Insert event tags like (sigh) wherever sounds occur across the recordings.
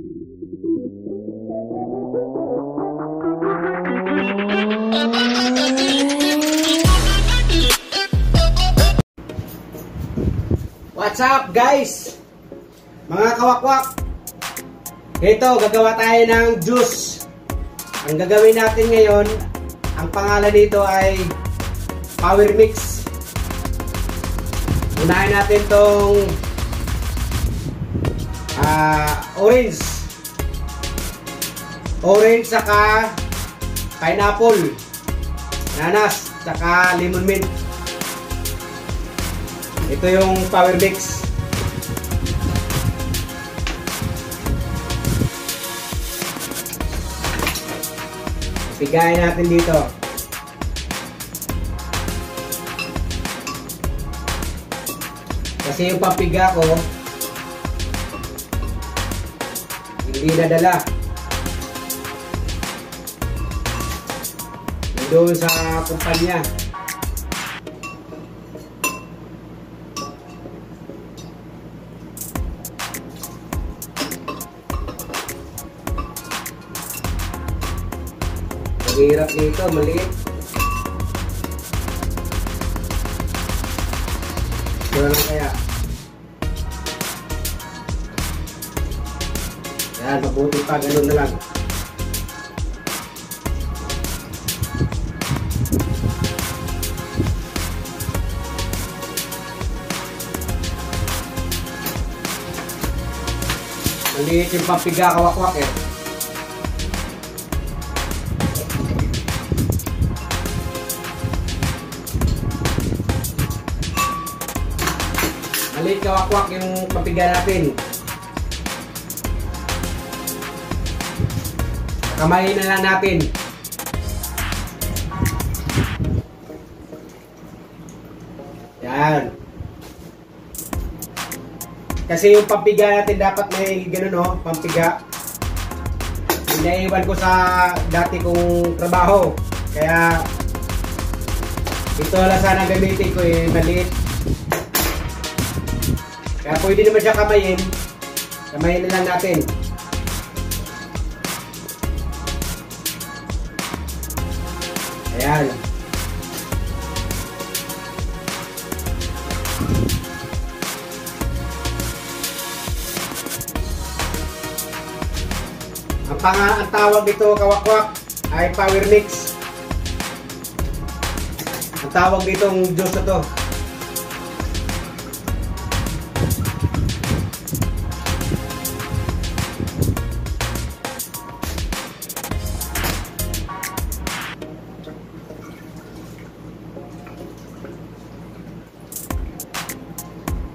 What's up guys? Mga kawakwak Ito, gagawa tayo ng juice Ang gagawin natin ngayon Ang pangalan nito ay Power Mix Unahin natin tong uh, Orange Orange saka Pineapple Nanas Saka lemon mint ito yung power mix. Pigayin natin dito. Kasi yung papiga ko hindi nadala. Doon sa kumpanya. Hirap dito, maliit. Lang kaya. Yan, mabuti pa, ganun na lang. Maliit yung papiga kawakwak eh. Maliit kawakwak yung papiga natin. Kamay na lang natin. Yan. Kasi yung pampiga natin dapat may ganun no, pampiga. Inaiwan ko sa dati kong trabaho. Kaya ito lang sana gamitin ko eh, maliit. Kaya pwede naman siya kamayin. Kamayin na lang natin. Ayan. Ang, pang ang tawag dito kawakwak ay power mix. Ang tawag ditong juice na to.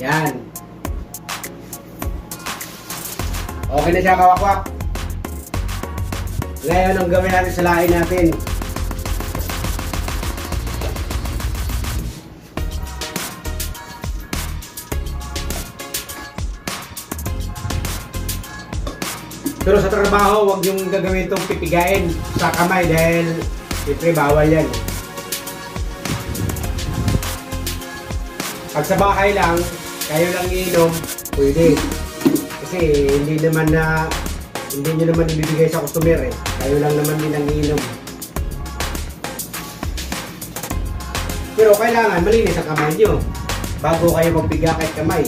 Yan. Okay na siya kawakwak. Ngayon ang gawin natin sa lain natin. Pero sa trabaho, huwag yung gagawin itong pipigain sa kamay dahil siyempre bawal yan. Pag sa bahay lang, kayo lang iinom, pwede. Kasi hindi naman na hindi nyo naman ibibigay sa customer eh. Kayo lang naman din ang iinom. Pero kailangan malinis ang kamay nyo bago kayo magpiga kahit kamay.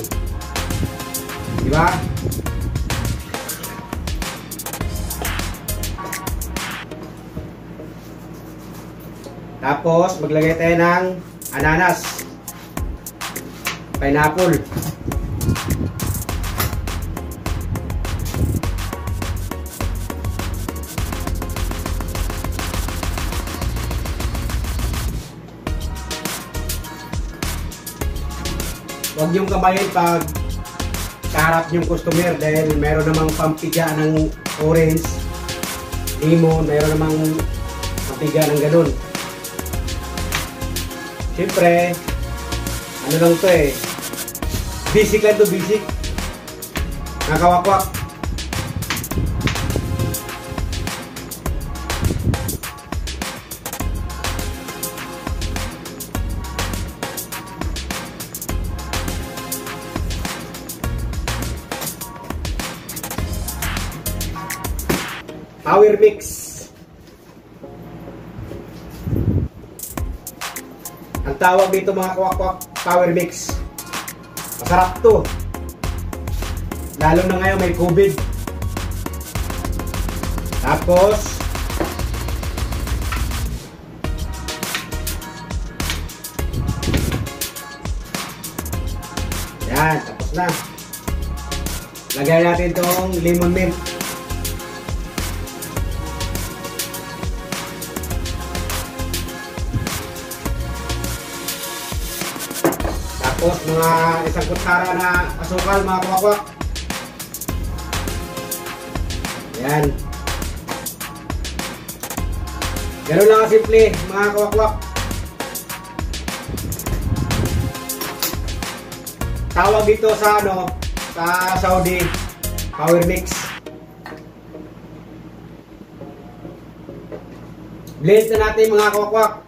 Di ba? Tapos, maglagay tayo ng ananas. Pineapple. Huwag yung kamayin pag kaharap yung customer dahil meron namang pampiga ng orange, lemon, meron namang pampiga ng ganun. Siyempre, ano lang to eh, basic lang to basic. Nakawakwak. Power Mix. Ang tawag dito mga kwak-kwak, Power Mix. Masarap to. Lalo na ngayon may COVID. Tapos, yan, tapos na. Lagay natin tong lemon mint. Mga isang kutsara na asukal mga kwakwak. Yan. Ganun lang simple mga kwakwak. Tawag dito sa ano, sa Saudi, power mix. Blend na natin mga kwakwak.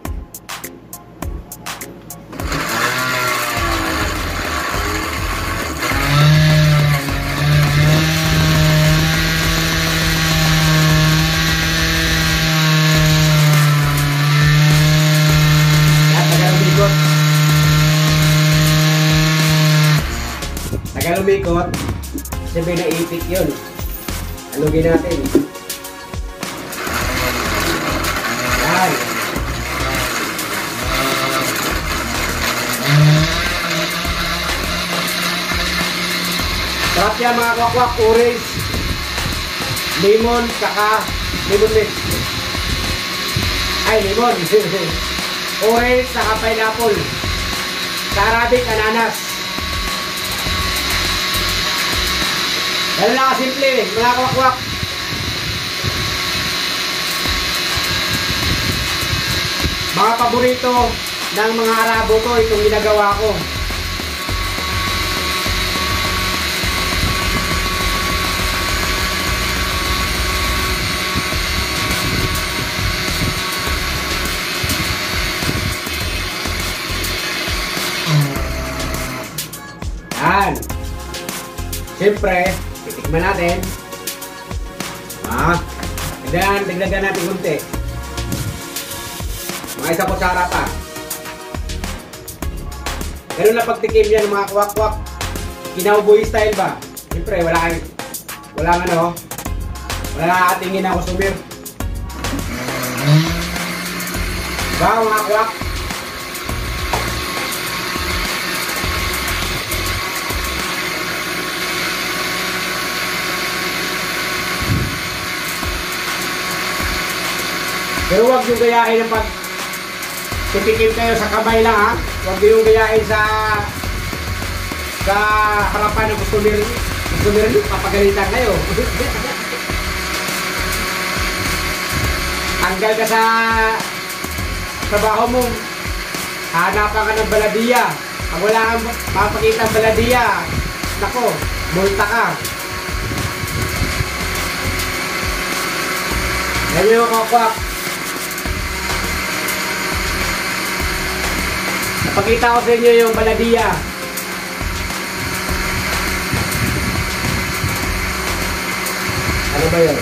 Tagal umikot. Siyempre naipit yun. Alugin natin. Yan. Sarap yan mga kwakwak, orange, lemon, saka lemon mix. Ay, lemon. (laughs) orange, saka pineapple. Sa Arabic, ananas. Yan lang kasimple, mga kwakwak. Mga paborito ng mga Arabo to, itong ginagawa ko. Yan. Siyempre, titikman natin. Ah, dagdagan, dagdagan natin kunti. Mga isang kutsara pa. Ganun na pagtikim yan mga kwak-kwak. Kinauboy style ba? Siyempre, wala kang, wala nga ano, wala nakatingin na customer. Ba mga kwak? Pero huwag yung gayahin ng pag titikim kayo sa kamay lang ha. Huwag yung gayahin sa sa harapan ng customer customer nyo. Papagalitan kayo. (laughs) Tanggal ka sa trabaho mo. Hanapan ka ng baladiya. Pag wala kang mapakita ang baladiya, nako, multa ka. Yan yung kakwak. Napakita ko sa inyo yung baladiya. Ano ba yun?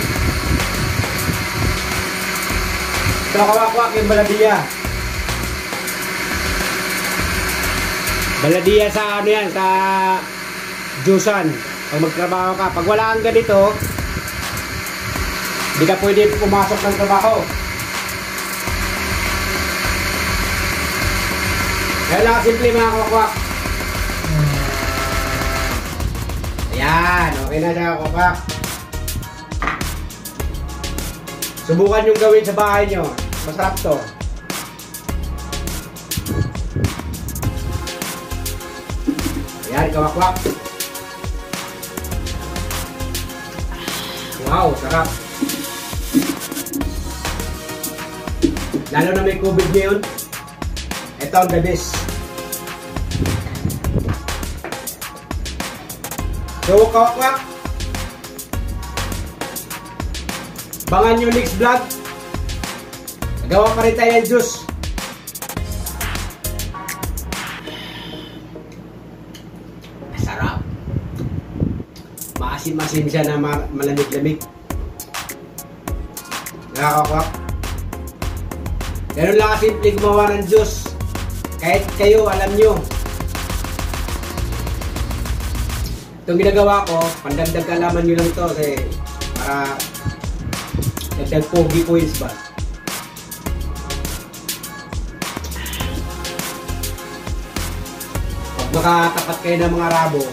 Ito kawakwak yung baladiya. Baladiya sa ano yan, sa Jusan. Pag magtrabaho ka. Pag wala kang ganito, hindi ka pwede pumasok ng trabaho. Kaya lang simple mga kawakwak. Ayan, okay na siya kawakwak. Subukan yung gawin sa bahay nyo. Masarap to. Ayan, kawakwak. Wow, sarap. Lalo na may COVID ngayon. Ang the best. So, kawakwak. Bangan yung next vlog. Nagawa pa rin tayo ng juice. Masarap. Maasim-asim siya na ma- malamig-lamig. Nakakakwak. Ganun lang kasimple gumawa ng juice. Kahit kayo, alam nyo. Itong ginagawa ko, pandagdag kalaman nyo lang to kasi para dagdag pogi points ba. Pag makatapat kayo ng mga rabo,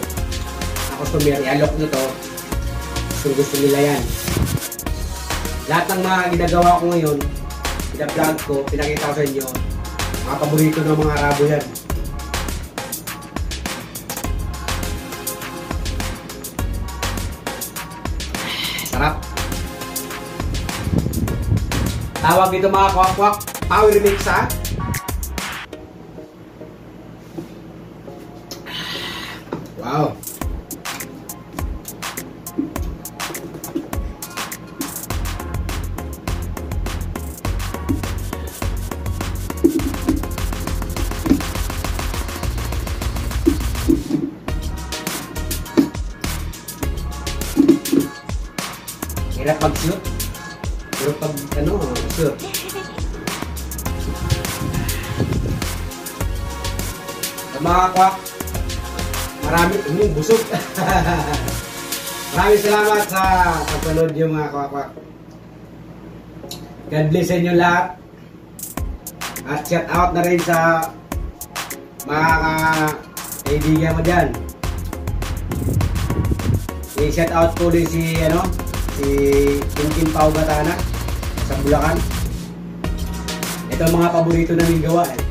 customer, i-alok nyo to. Gusto gusto nila yan. Lahat ng mga ginagawa ko ngayon, pina-vlog ko, pinakita ko sa inyo, mga paborito ng mga rabo yan. Sarap. Tawag dito mga kwak-kwak, power mix ha. Kwak, marami, um, busog. (laughs) Maraming salamat sa pagpanood yung mga kwak-kwak. God bless sa inyo lahat. At shout out na rin sa mga kaibigan mo dyan. I-shout out ko din si ano, si Kim Pau Gatana sa Bulacan. Ito ang mga paborito naming gawa eh.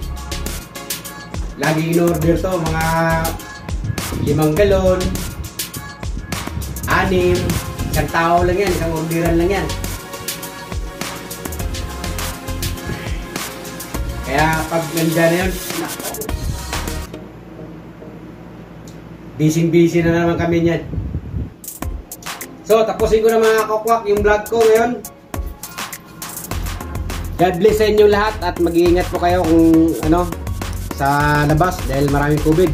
Lagi in-order to, mga limang galon, anim, isang tao lang yan, isang orderan lang yan. Kaya pag nandyan na yun. Busy-busy na naman kami niyan. So, tapusin ko na mga kakwak yung vlog ko ngayon. God bless sa inyo lahat at mag-iingat po kayo kung ano sa labas dahil maraming COVID.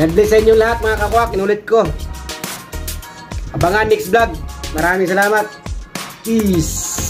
God bless sa inyo lahat mga kakwak, inulit ko. Abangan next vlog. Maraming salamat. Peace.